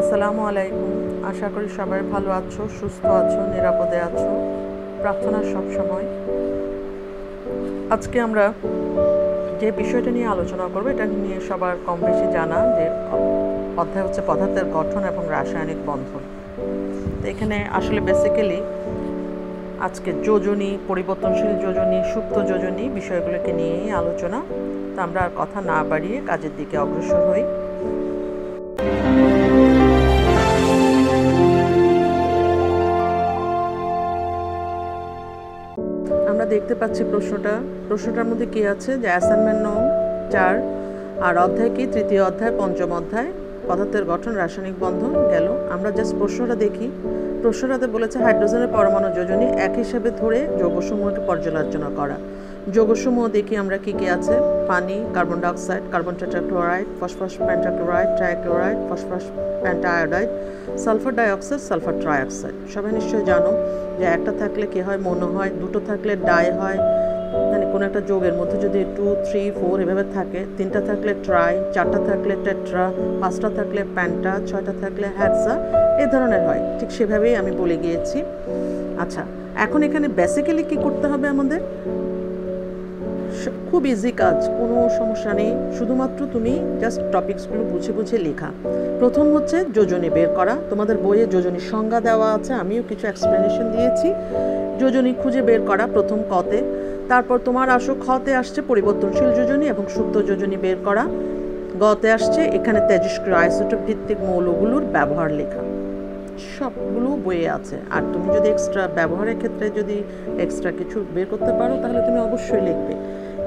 আসসালামু আলাইকুম। আশা করি সবাই ভালো আছো, সুস্থ আছো, নিরাপদে আছো। প্রার্থনা সবসময় আজকে আমরা যে বিষয়টা নিয়ে আলোচনা করব, এটা নিয়ে সবার কম বেশি জানা যে অধ্যায় হচ্ছে পদার্থের গঠন এবং রাসায়নিক বন্ধন। তো এখানে আসলে বেসিক্যালি আজকে যোজনী, পরিবর্তনশীল যোজনী, সুপ্ত যোজনী বিষয়গুলোকে নিয়েই আলোচনা। তো আমরা আর কথা না বাড়িয়ে কাজের দিকে অগ্রসর হই। আমরা দেখতে পাচ্ছি প্রশ্নটা। প্রশ্নটার মধ্যে কি আছে? যে অ্যাসাইনমেন্ট নং চার। আর অধ্যায় কি? তৃতীয় অধ্যায়, পঞ্চম অধ্যায়। পদার্থের গঠন, রাসায়নিক বন্ধন গেল। আমরা জাস্ট প্রশ্নটা দেখি। প্রশ্নটাতে বলেছে হাইড্রোজেনের পরমাণু যোজনী এক হিসাবে ধরে যৌগসমূহকে পর্যালোচনা করা। যৌগসমূহ দেখি আমরা কি কি আছে। পানি, carbon dioxide, carbon tetrachloride, phosphorus pentachloride, trichloride, phosphorus pentaiodide sulphur dioxide, sulphur trioxide. সবাই নিশ্চয়ই জানো যে একটা থাকলে কি হয়, মনো হয়, দুটো থাকলে ডাই হয়। মানে কোনো একটা যোগের মধ্যে যদি টু থ্রি ফোর এভাবে থাকে, তিনটা থাকলে ট্রাই, চারটা থাকলে টেট্রা, পাঁচটা থাকলে প্যান্টা, ছয়টা থাকলে হ্যাটসা এই ধরনের হয়। ঠিক সেভাবেই আমি বলে গিয়েছি। আচ্ছা এখন এখানে বেসিক্যালি কি করতে হবে আমাদের? খুব ইজি কাজ, কোনো সমস্যা নেই। শুধুমাত্র তুমি জাস্ট টপিকসগুলো বুঝে বুঝে লেখা। প্রথম হচ্ছে যোজনী বের করা। তোমাদের বইয়ে যোজনীর সংজ্ঞা দেওয়া আছে, আমিও কিছু এক্সপ্লেনেশন দিয়েছি। যোজনী খুঁজে বের করা প্রথম কতে। তারপর তোমার আসো খতে আসছে পরিবর্তনশীল যোজনী এবং সুপ্ত যোজনী বের করা। গতে আসছে এখানে তেজস্ক্রিয় আইসোটোপ ভিত্তিক মৌলগুলোর ব্যবহার লেখা। সবগুলো বইয়ে আছে। আর তুমি যদি এক্সট্রা ব্যবহারের ক্ষেত্রে যদি এক্সট্রা কিছু বের করতে পারো, তাহলে তুমি অবশ্যই লিখবে।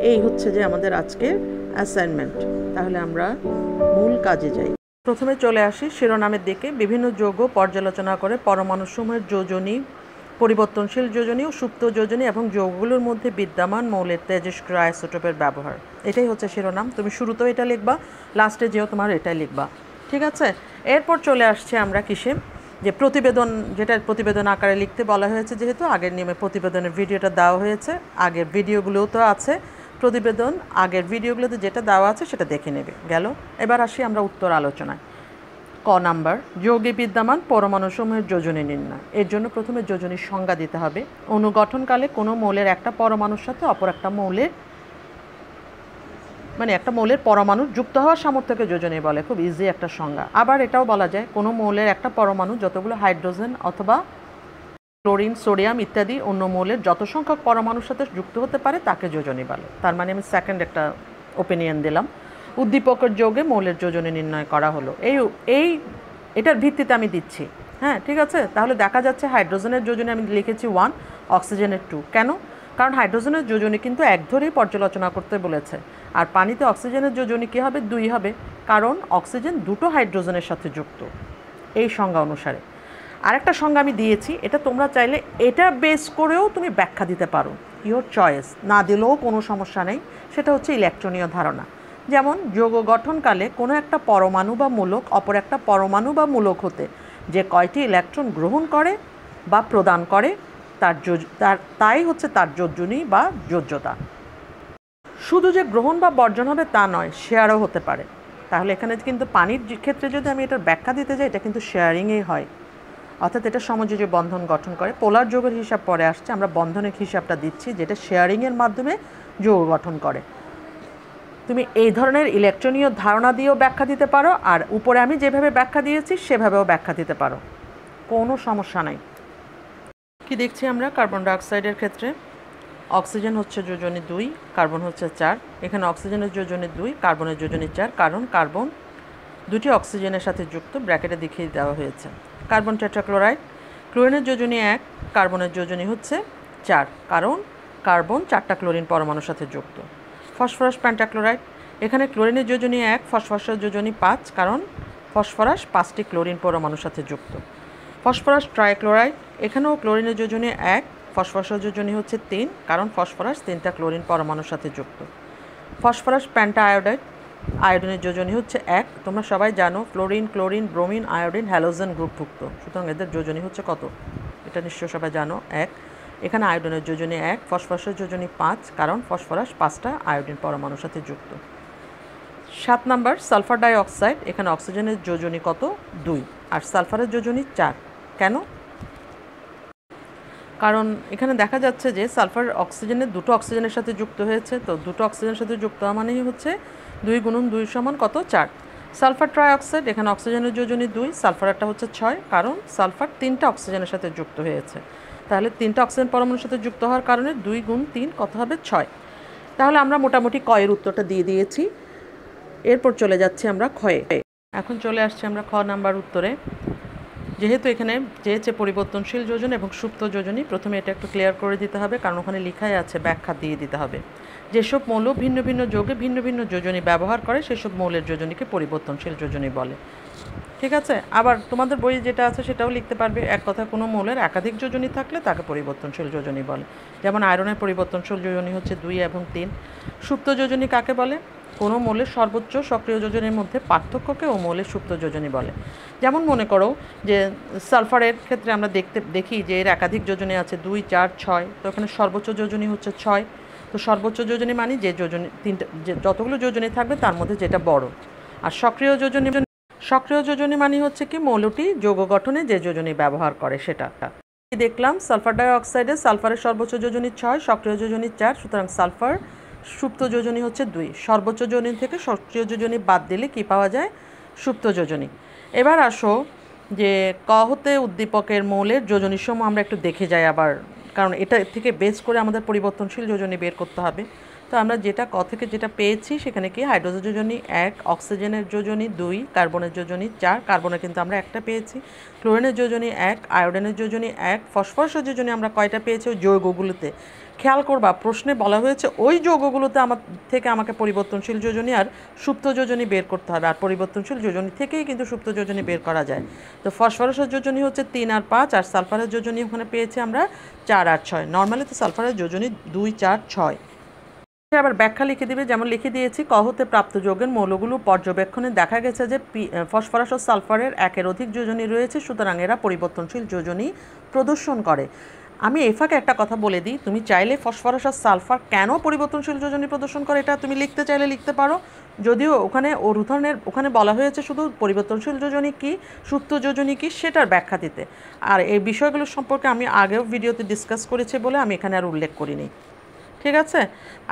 এই হচ্ছে যে আমাদের আজকের অ্যাসাইনমেন্ট তাহলে আমরা মূল কাজে যাই। প্রথমে চলে আসি শিরোনামের দিকে। বিভিন্ন যৌগ পর্যালোচনা করে পরমাণুসমূহের যোজনী, পরিবর্তনশীল যোজনী ও সুপ্ত যোজনী এবং যৌগগুলোর মধ্যে বিদ্যমান মৌলের তেজস্ক্রিয় আইসোটোপের ব্যবহার। এটাই হচ্ছে শিরোনাম। তুমি শুরুতেও এটা লিখবা লাস্টে যেও তোমার এটাই লিখবা। ঠিক আছে? এরপর চলে আসছে আমরা কিসে? যে প্রতিবেদন, যেটা প্রতিবেদন আকারে লিখতে বলা হয়েছে, যেহেতু আগের নিয়মে প্রতিবেদনের ভিডিওটা দেওয়া হয়েছে, আগের ভিডিওগুলোও তো আছে। প্রতিবেদন, আগের ভিডিওগুলোতে যেটা দেওয়া আছে সেটা দেখে নেবে। গেল? এবার আসি আমরা উত্তর আলোচনায়। ক নাম্বার, যৌগে বিদ্যমান পরমাণুসমূহের যোজনী নির্ণয়। এর জন্য প্রথমে যোজনীর সংজ্ঞা দিতে হবে। অনুগঠনকালে কোনো মৌলের একটা পরমাণুর সাথে অপর একটা মৌলের মানে একটা মৌলের পরমাণু যুক্ত হওয়ার সামর্থ্যকে যোজনী বলে। খুব ইজি একটা সংজ্ঞা। আবার এটাও বলা যায়, কোনো মৌলের একটা পরমাণু যতগুলো হাইড্রোজেন অথবা ক্লোরিন, সোডিয়াম ইত্যাদি অন্য মৌলের যত সংখ্যক পরমাণুর সাথে যুক্ত হতে পারে তাকে যোজনী বলে। তার মানে আমি সেকেন্ড একটা ওপিনিয়ন দিলাম। উদ্দীপকের যোগে মৌলের যোজনী নির্ণয় করা হলো। এই এই, এটার ভিত্তিতে আমি দিচ্ছি। হ্যাঁ ঠিক আছে? তাহলে দেখা যাচ্ছে হাইড্রোজেনের যোজনী আমি লিখেছি ওয়ান অক্সিজেনের টু কেন? কারণ হাইড্রোজেনের যোজনী কিন্তু এক ধরেই পর্যালোচনা করতে বলেছে। আর পানিতে অক্সিজেনের যোজনী কী হবে? দুই হবে। কারণ অক্সিজেন দুটো হাইড্রোজেনের সাথে যুক্ত। এই সংজ্ঞা অনুসারে। আরেকটা সংজ্ঞা আমি দিয়েছি, এটা তোমরা চাইলে এটা বেস করেও তুমি ব্যাখ্যা দিতে পারো। ইয়োর চয়েস না দিলেও কোনো সমস্যা নেই। সেটা হচ্ছে ইলেকট্রনীয় ধারণা। যেমন যোগ গঠনকালে কোনো একটা পরমাণু বা মূলক অপর একটা পরমাণু বা মূলক হতে যে কয়টি ইলেকট্রন গ্রহণ করে বা প্রদান করে, তার তার তাই হচ্ছে তার যোজনী বা যোজ্যতা। শুধু যে গ্রহণ বা বর্জন হবে তা নয় শেয়ারও হতে পারে। তাহলে এখানে কিন্তু পানির ক্ষেত্রে যদি আমি এটার ব্যাখ্যা দিতে যাই, এটা কিন্তু শেয়ারিংয়েই হয়। অর্থাৎ এটা সমযোজী বন্ধন গঠন করে। পোলার যোগের হিসাব পরে আসছে, আমরা বন্ধনের হিসাবটা দিচ্ছি, যেটা শেয়ারিংয়ের মাধ্যমে যৌগ গঠন করে। তুমি এই ধরনের ইলেকট্রনীয় ধারণা দিয়েও ব্যাখ্যা দিতে পারো, আর উপরে আমি যেভাবে ব্যাখ্যা দিয়েছি, সেভাবেও ব্যাখ্যা দিতে পারো। কোনো সমস্যা নাই। কি দেখছি আমরা? কার্বন ডাইঅক্সাইডের ক্ষেত্রে। অক্সিজেন হচ্ছে যোজনী দুই, কার্বন হচ্ছে চার। এখানে অক্সিজেনের যোজনী দুই কার্বনের যোজনী চার, কারণ কার্বন দুটি অক্সিজেনের সাথে যুক্ত, ব্র্যাকেটে দেখিয়ে দেওয়া হয়েছে। Carbon tetrachloride. ক্লোরিনের যোজনী এক, কার্বনের যোজনী হচ্ছে চার, কারণ কার্বন চারটা ক্লোরিন পরমাণুর সাথে যুক্ত। Phosphorus pentachloride. এখানে ক্লোরিনের যোজনী এক, ফসফরাসের যোজনী পাঁচ, কারণ ফসফরাস পাঁচটি ক্লোরিন পরমাণুর সাথে যুক্ত। Phosphorus trichloride. এখানেও ক্লোরিনের যোজনী এক, ফসফরাসের যোজনী হচ্ছে তিন, কারণ ফসফরাস তিনটা ক্লোরিন পরমাণুর সাথে যুক্ত। ফসফরাস প্যান্টা আয়োডাইড আয়োডিনের যোজনী হচ্ছে এক। তোমরা সবাই জানো fluorine, chlorine, bromine, iodine, halogen গ্রুপভুক্ত। সুতরাং এদের যোজনী হচ্ছে কত? এটা নিশ্চয় সবাই জানো। এক। এখানে আয়োডিনের যোজনী এক, ফসফরাসের যোজনী পাঁচ, কারণ ফসফরাস পাঁচটা আয়োডিন পরমাণুর সাথে যুক্ত। সাত নাম্বার, সালফার ডাই অক্সাইড এখানে অক্সিজেনের যোজনী কত? দুই। আর সালফারের যোজনী চার। কেন? কারণ এখানে দেখা যাচ্ছে যে সালফার অক্সিজেনের দুটো অক্সিজেনের সাথে যুক্ত হয়েছে, তো দুটো অক্সিজেনের সাথে যুক্ত হওয়া মানেই হচ্ছে দুই গুণন দুই সমান কত? চার। সালফার ট্রাইঅক্সাইড, এখানে অক্সিজেনের যোজনী দুই সালফারটা হচ্ছে ছয়, কারণ সালফার তিনটা অক্সিজেনের সাথে যুক্ত হয়েছে। তাহলে তিনটা অক্সিজেন পরমাণুর সাথে যুক্ত হওয়ার কারণে দুই গুণ তিন কত হবে? ছয়। তাহলে আমরা মোটামুটি কয়ের উত্তরটা দিয়ে দিয়েছি। এরপর চলে যাচ্ছি আমরা ক্ষয়ে। এখন চলে আসছি আমরা খ নাম্বার উত্তরে। যেহেতু এখানে চেয়েছে পরিবর্তনশীল যোজন এবং সুপ্ত যোজনী প্রথমে এটা একটু ক্লিয়ার করে দিতে হবে, কারণ ওখানে লেখাই আছে ব্যাখ্যা দিয়ে দিতে হবে। যেসব মৌল ভিন্ন ভিন্ন যোগে ভিন্ন ভিন্ন যোজনী ব্যবহার করে, সেসব মৌলের যোজনীকে পরিবর্তনশীল যোজনী বলে। ঠিক আছে? আবার তোমাদের বইয়ে যেটা আছে সেটাও লিখতে পারবে। এক কথা কোনো মৌলের একাধিক যোজনী থাকলে তাকে পরিবর্তনশীল যোজনী বলে। যেমন আয়রনের পরিবর্তনশীল যোজনী হচ্ছে দুই এবং তিন। সুপ্ত যোজনী কাকে বলে? কোনো মৌলের সর্বোচ্চ সক্রিয় যোজনের মধ্যে পার্থক্যকে ও মৌলের সুপ্ত যোজনী বলে। যেমন মনে করো যে সালফারের ক্ষেত্রে আমরা দেখতে, দেখি যে এর একাধিক যোজনী আছে, দুই, চার, ছয়। তো এখানে সর্বোচ্চ যোজনী হচ্ছে ছয়। তো সর্বোচ্চ যোজনী মানে যে যোজনী, তিনটা, যে যতগুলো যোজনী থাকবে তার মধ্যে যেটা বড়। আর সক্রিয় যোজনী সক্রিয় যোজনী মানে হচ্ছে কি মৌলটি যৌগ গঠনে যে যোজনী ব্যবহার করে সেটা। দেখলাম সালফার ডাই অক্সাইডে সালফারের সর্বোচ্চ যোজনী ছয়, সক্রিয় যোজনী চার, সুতরাং সালফার সুপ্ত যোজনী হচ্ছে দুই। সর্বোচ্চ যোজনী থেকে সক্রিয় যোজনী বাদ দিলে কি পাওয়া যায়? সুপ্ত যোজনী। এবার আসো যে ক হতে উদ্দীপকের মৌলের যোজনীর সময় আমরা একটু দেখে যাই আবার। কারণ এটা থেকে বেস করে আমাদের পরিবর্তনশীল যোজনী বের করতে হবে। তো আমরা যেটা ক থেকে যেটা পেয়েছি, সেখানে কি হাইড্রোজেন যোজনী এক, অক্সিজেনের যোজনী দুই, কার্বনের যোজনী চার, কার্বনের কিন্তু আমরা একটা পেয়েছি। ক্লোরিনের যোজনী এক, আয়োডিনের যোজনী এক, ফসফরাসের যোজনী আমরা কয়টা পেয়েছি ওই যৌগগুলোতে? খেয়াল করবা, প্রশ্নে বলা হয়েছে ওই যৌগগুলোতে আমার থেকে আমাকে পরিবর্তনশীল যোজনী আর সুপ্ত যোজনী বের করতে হবে। আর পরিবর্তনশীল যোজনী থেকেই কিন্তু সুপ্ত যোজনী বের করা যায়। তো ফসফরাসের যোজনী হচ্ছে তিন আর পাঁচ, আর সালফারের যোজনী ওখানে পেয়েছি আমরা চার আর ছয়। নর্মালি তো সালফারের যোজনী দুই, চার, ছয়। আবার ব্যাখ্যা লিখে দিবে। যেমন লিখে দিয়েছি কহতে প্রাপ্ত যোগের মৌলগুলো পর্যবেক্ষণে দেখা গেছে যে ফসফরাস ও সালফারের একের অধিক যোজনী রয়েছে, সুতরাং এরা পরিবর্তনশীল যোজনী প্রদর্শন করে। আমি এফাকে একটা কথা বলে দিই, তুমি চাইলে ফসফরাস আর সালফার কেন পরিবর্তনশীল যোজনী প্রদর্শন করে? এটা তুমি লিখতে চাইলে লিখতে পারো। যদিও ওখানে ওর উদাহরণের, ওখানে বলা হয়েছে শুধু পরিবর্তনশীল যোজনী কী, সুপ্ত যোজনী কী, সেটার ব্যাখ্যা দিতে। আর এই বিষয়গুলো সম্পর্কে আমি আগেও ভিডিওতে ডিসকাস করেছি বলে আমি এখানে আর উল্লেখ করিনি। ঠিক আছে?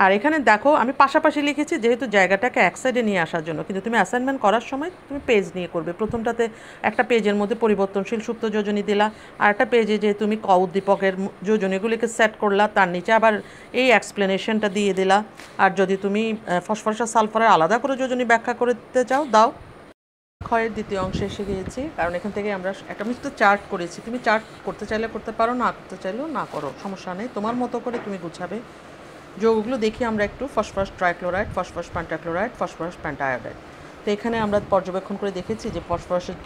আর এখানে দেখো, আমি পাশাপাশি লিখেছি যেহেতু জায়গাটাকে এক সাইডে নিয়ে আসার জন্য। কিন্তু তুমি অ্যাসাইনমেন্ট করার সময় তুমি পেজ নিয়ে করবে। প্রথমটাতে একটা পেজের মধ্যে পরিবর্তনশীল সুপ্ত যোজনী দিলা, আর একটা পেজে যে তুমি ক উদ্দীপকের যোজনীগুলিকে সেট করলা, তার নিচে আবার এই এক্সপ্লেনেশনটা দিয়ে দিলা। আর যদি তুমি ফসফরাস সালফারের আলাদা করে যোজনী ব্যাখ্যা করতে চাও, দাও। ক্ষয়ের দ্বিতীয় অংশে এসে গিয়েছি, কারণ এখান থেকে আমরা একটা আমি তো চার্ট করেছি। তুমি চার্ট করতে চাইলে করতে পারো, না করতে চাইলেও না করো, সমস্যা নেই। তোমার মতো করে তুমি গুছাবে। যৌগগুলো দেখি আমরা একটু, phosphorus trichloride, phosphorus pentachloride phosphorus pentaiodide. তো এখানে আমরা পর্যবেক্ষণ করে দেখেছি যে ফসফরাসের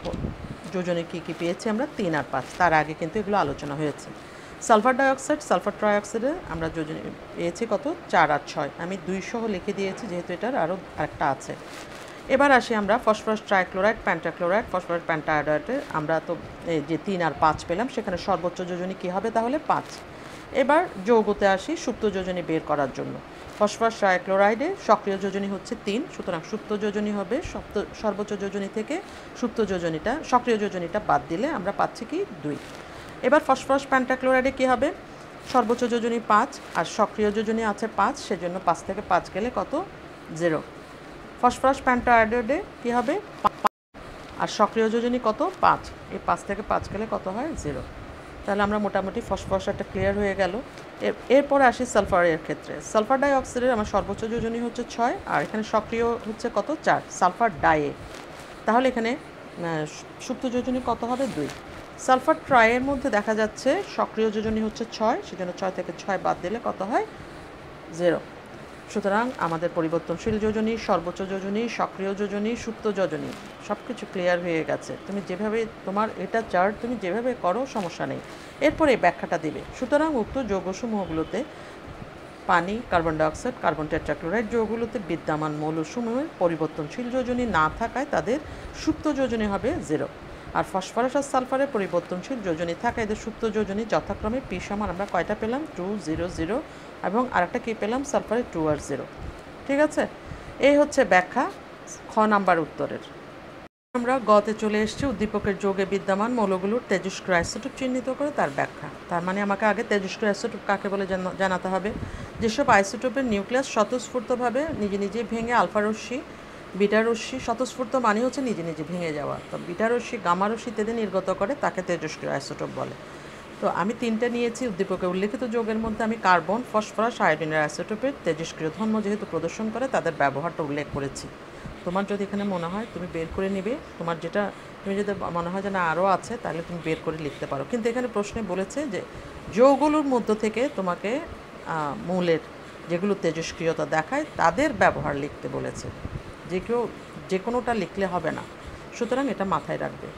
যোজনে কী কী পেয়েছি আমরা? তিন আর পাঁচ। তার আগে কিন্তু এগুলো আলোচনা হয়েছে। সালফার ডাইঅক্সাইড, সালফার ট্রাইঅক্সাইডে আমরা যোজনে পেয়েছি কত? চার আর ছয়। আমি দুইসহ লিখে দিয়েছি, যেহেতু এটার আরও আরেকটা আছে। এবার আসি আমরা ফসফরাস ট্রাইক্লোরাইড, প্যান্টাক্লোরাইড, ফসফরাস প্যান্টায়োডাইডে। আমরা তো যে তিন আর পাঁচ পেলাম, সেখানে সর্বোচ্চ যোজনী কী হবে তাহলে? পাঁচ। এবার যৌগতে আসি সুপ্ত যোজনী বের করার জন্য। ফসফরাস ট্রাইক্লোরাইডে সক্রিয় যোজনী হচ্ছে তিন, সুতরাং সুপ্ত যোজনী হবে সপ্ত, সর্বোচ্চ যোজনী থেকে সুপ্ত যোজনীটা, সক্রিয় যোজনীটা বাদ দিলে আমরা পাচ্ছি কি দুই। এবার ফসফরাস প্যান্টাক্লোরাইডে কী হবে? সর্বোচ্চ যোজনী পাঁচ আর সক্রিয় যোজনী আছে পাঁচ, সেজন্য পাঁচ থেকে পাঁচ গেলে কত? জিরো। ফসফরাস প্যান্টায়োডে কী হবে? আর সক্রিয় যোজনী কত? পাঁচ। এই পাঁচ থেকে পাঁচ গেলে কত হয়? জিরো। তাহলে আমরা মোটামুটি ফসফরাসটা ক্লিয়ার হয়ে গেল। এর, এরপরে আসি সালফারের ক্ষেত্রে। সালফার ডাইঅক্সাইডের আমার সর্বোচ্চ যোজনী হচ্ছে ছয়, আর এখানে সক্রিয় হচ্ছে কত? চার সালফার ডায়ে তাহলে এখানে সুপ্ত যোজনী কত হবে? দুই। সালফার ট্রায়ের মধ্যে দেখা যাচ্ছে সক্রিয় যোজনী হচ্ছে ছয়, সেজন্য ছয় থেকে ছয় বাদ দিলে কত হয়? জিরো সুতরাং আমাদের পরিবর্তনশীল যোজনী, সর্বোচ্চ যোজনী, সক্রিয় যোজনী, সুপ্ত যোজনী সব কিছু ক্লিয়ার হয়ে গেছে। তুমি যেভাবে তোমার এটা চার্ট তুমি যেভাবে করো, সমস্যা নেই। এরপরে ব্যাখ্যাটা দিবে। সুতরাং উক্ত যৌগসমূহগুলোতে পানি কার্বন ডাইঅক্সাইড কার্বন টেট্রাক্লোরাইড যৌগগুলোতে বিদ্যমান মৌলসমূহের পরিবর্তনশীল যোজনী না থাকায় তাদের সুপ্ত যোজনী হবে জিরো আর ফসফরাস আর সালফারের পরিবর্তনশীল যোজনী থাকা এদের সুপ্ত যোজনী যথাক্রমে পি সমান আমরা কয়টা পেলাম? টু, জিরো জিরো এবং আরেকটা কী পেলাম? সালফারের টু আর জিরো। ঠিক আছে? এই হচ্ছে ব্যাখ্যা খ নাম্বার উত্তরের। আমরা গতে চলে এসেছি উদ্দীপকের যোগে বিদ্যমান মৌলগুলোর তেজস্ক্র আইসোটোপ চিহ্নিত করে তার ব্যাখ্যা। তার মানে আমাকে আগে তেজস্ক্রিয় আইসোটোপ কাকে বলে জানাতে হবে? যেসব আইসোটোপের নিউক্লিয়াস স্বতঃস্ফূর্তভাবে নিজে নিজে ভেঙে আলফা রশ্মি বিটা রশ্মি স্বতঃস্ফূর্ত মানে হচ্ছে নিজে নিজে ভেঙে যাওয়া। তো বিটা রশ্মি গামা রশ্মি ইত্যাদি নির্গত করে, তাকে তেজস্ক্রিয় আইসোটোপ বলে। তো আমি তিনটা নিয়েছি, উদ্দীপকে উল্লেখিত যোগের মধ্যে আমি কার্বন, ফসফরাস, আয়োডিনের আইসোটোপের তেজস্ক্রিয় ধর্ম যেহেতু প্রদর্শন করে, তাদের ব্যবহারটা উল্লেখ করেছি। তোমার যদি এখানে মনে হয় তুমি বের করে নিবে, তোমার যেটা তুমি যদি মনে হয় যে না আরও আছে, তাহলে তুমি বের করে লিখতে পারো। কিন্তু এখানে প্রশ্নে বলেছে যে যৌগুলোর মধ্য থেকে তোমাকে মূলের যেগুলো তেজস্ক্রিয়তা দেখায়, তাদের ব্যবহার লিখতে বলেছে। যে কেউ যে কোনোটা লিখলে হবে না। সুতরাং এটা মাথায় রাখবে।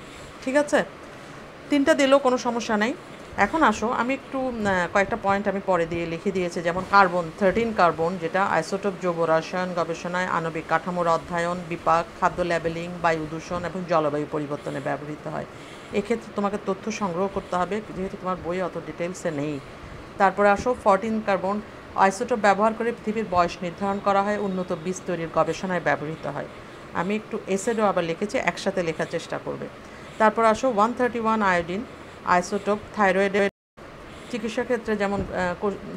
ঠিক আছে? তিনটা দিলেও কোনো সমস্যা নেই। এখন আসো, আমি একটু কয়েকটা পয়েন্ট আমি পরে দিয়ে লিখে দিয়েছি, যেমন কার্বন থার্টিন কার্বন যেটা আইসোটোপ যৌগ রসায়ন, গবেষণায় আণবিক কাঠামোর অধ্যয়ন, বিপাক, খাদ্য লেবেলিং বায়ু দূষণ এবং জলবায়ু পরিবর্তনে ব্যবহৃত হয়। এক্ষেত্রে তোমাকে তথ্য সংগ্রহ করতে হবে, যেহেতু তোমার বই অত ডিটেলসে নেই। তারপরে আসো ফরটিন কার্বন আইসোটোপ ব্যবহার করে পৃথিবীর বয়স নির্ধারণ করা হয়, উন্নত বীজ তৈরির গবেষণায় ব্যবহৃত হয়। আমি একটু এসেডও আবার লিখেছি, একসাথে লেখার চেষ্টা করবে। তারপর আসো one thirty one iodine isotope থাইরয়েডের চিকিৎসা ক্ষেত্রে যেমন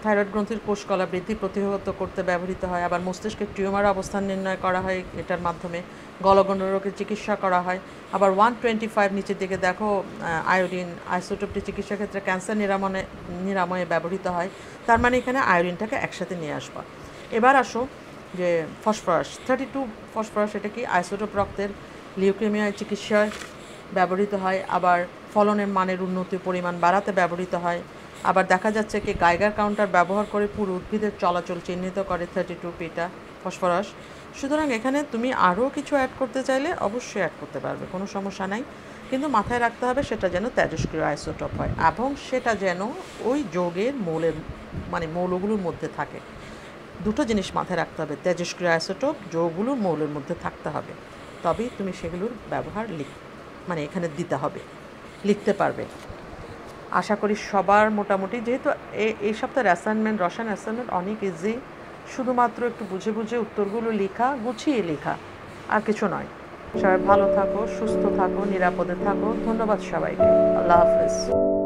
থাইরয়েড গ্রন্থির কোষকলা বৃদ্ধি প্রতিহত করতে ব্যবহৃত হয়, আবার মস্তিষ্কের টিউমার অবস্থান নির্ণয় করা হয়, এটার মাধ্যমে গলগণ্ড রোগের চিকিৎসা করা হয়। আবার ওয়ান টোয়েন্টি ফাইভ নিচের দিকে দেখো আয়োডিন, আইসোটোপটি চিকিৎসা ক্ষেত্রে ক্যান্সার নিরাময়ে নিরাময়ে ব্যবহৃত হয়, তার মানে এখানে আয়োডিনটাকে একসাথে নিয়ে আসবা। এবার আসো যে ফসফরাস, থার্টি টু ফসফরাস এটা কি? আইসোটোপ রক্তের লিউকেমিয়া চিকিৎসায় ব্যবহৃত হয়, আবার ফলনের মানের উন্নতি পরিমাণ বাড়াতে ব্যবহৃত হয়। আবার দেখা যাচ্ছে কি গাইগার কাউন্টার ব্যবহার করে পুরো উদ্ভিদের চলাচল চিহ্নিত করে থার্টি টু পিটা ফসফরাস সুতরাং এখানে তুমি আরও কিছু অ্যাড করতে চাইলে অবশ্যই অ্যাড করতে পারবে, কোনো সমস্যা নাই। কিন্তু মাথায় রাখতে হবে সেটা যেন তেজস্ক্রিয় আইসোটপ হয় এবং সেটা যেন ওই যোগের মৌলের মানে মৌলগুলোর মধ্যে থাকে। দুটো জিনিস মাথায় রাখতে হবে তেজস্ক্রিয় আইসোটোপ যৌগুলোর মৌলের মধ্যে থাকতে হবে। তবেই তুমি সেগুলোর ব্যবহার লিখ মানে এখানে দিতে হবে, লিখতে পারবে। আশা করি সবার মোটামুটি, যেহেতু এই সপ্তাহের অ্যাসাইনমেন্ট রসায়ন অ্যাসাইনমেন্ট অনেক ইজি শুধুমাত্র একটু বুঝে বুঝে উত্তরগুলো লেখা, গুছিয়ে লেখা, আর কিছু নয়। সবাই ভালো থাকো, সুস্থ থাকো, নিরাপদে থাকো। ধন্যবাদ সবাইকে। আল্লাহ হাফেজ।